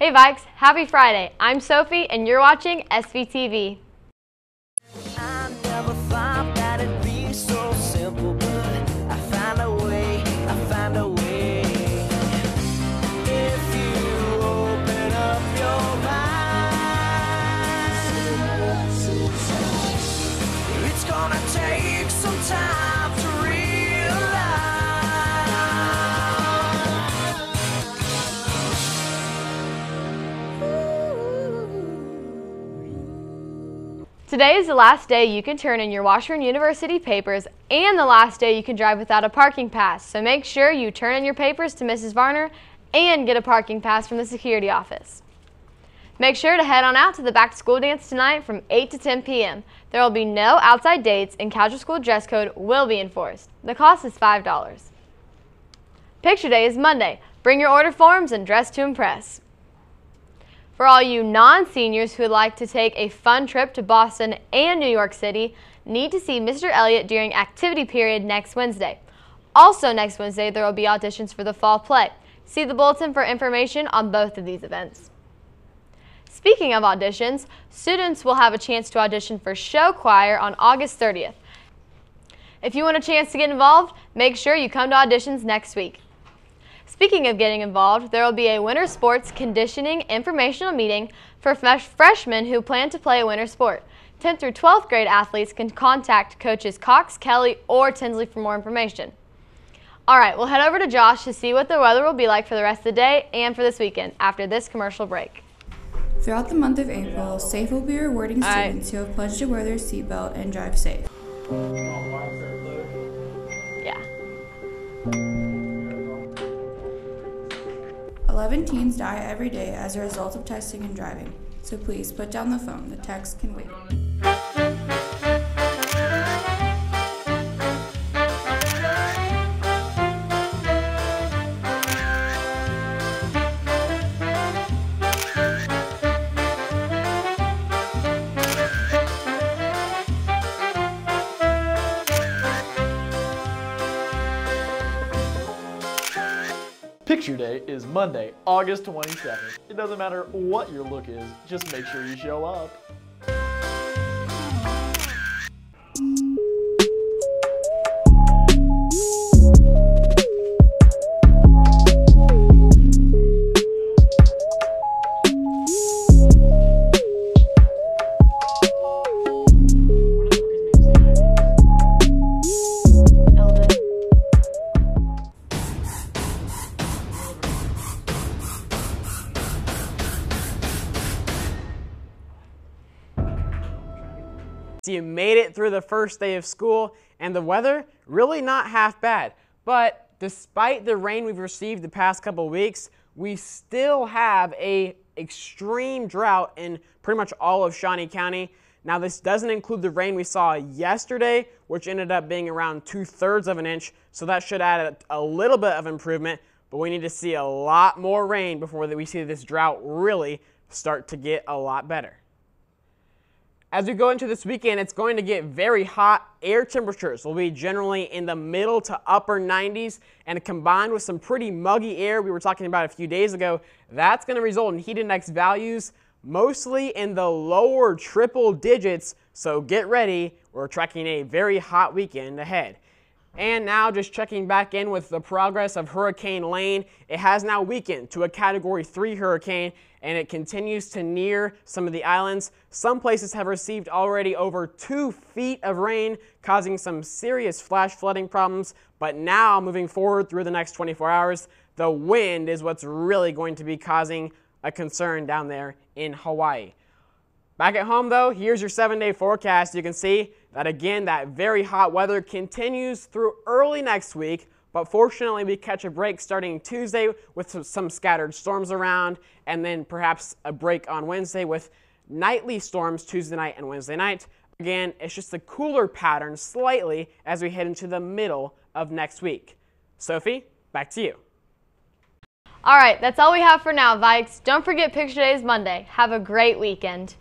Hey Vikes, happy Friday. I'm Sophie and you're watching SVTV. Today is the last day you can turn in your Washburn University papers and the last day you can drive without a parking pass. So make sure you turn in your papers to Mrs. Varner and get a parking pass from the security office. Make sure to head on out to the back to school dance tonight from 8 to 10 p.m. There will be no outside dates and casual school dress code will be enforced. The cost is $5. Picture day is Monday. Bring your order forms and dress to impress. For all you non-seniors who would like to take a fun trip to Boston and New York City, need to see Mr. Elliott during activity period next Wednesday. Also next Wednesday, there will be auditions for the fall play. See the bulletin for information on both of these events. Speaking of auditions, students will have a chance to audition for show choir on August 30th. If you want a chance to get involved, make sure you come to auditions next week. Speaking of getting involved, there will be a winter sports conditioning informational meeting for freshmen who plan to play a winter sport. 10th through 12th grade athletes can contact coaches Cox, Kelly, or Tinsley for more information. All right, we'll head over to Josh to see what the weather will be like for the rest of the day and for this weekend after this commercial break. Throughout the month of April, SAFE will be rewarding All right. students who have pledged to wear their seatbelt and drive safe. 11 teens die every day as a result of texting and driving. So please put down the phone. The text can wait. Picture Day is Monday, August 27th. It doesn't matter what your look is, just make sure you show up. So you made it through the first day of school, and the weather really not half bad. But despite the rain we've received the past couple weeks, we still have a extreme drought in pretty much all of Shawnee County. Now this doesn't include the rain we saw yesterday, which ended up being around two thirds of an inch. So that should add a, a little bit of improvement. But we need to see a lot more rain before that we see this drought really start to get a lot better. As we go into this weekend, it's going to get very hot. Air temperatures will be generally in the middle to upper 90s, and combined with some pretty muggy air we were talking about a few days ago, that's going to result in heat index values mostly in the lower triple digits. So get ready, we're tracking a very hot weekend ahead. And now just checking back in with the progress of Hurricane Lane. It has now weakened to a Category 3 hurricane and it continues to near some of the islands. Some places have received already over two feet of rain, causing some serious flash flooding problems. But now, moving forward through the next 24 hours, the wind is what's really going to be causing a concern down there in Hawaii. Back at home though, here's your seven day forecast. You can see that again, that very hot weather continues through early next week, but fortunately we catch a break starting Tuesday with some, some scattered storms around, and then perhaps a break on Wednesday with nightly storms Tuesday night and Wednesday night. Again, it's just a cooler pattern slightly as we head into the middle of next week. Sophie, back to you. All right, that's all we have for now, Vikes. Don't forget Picture Day is Monday. Have a great weekend.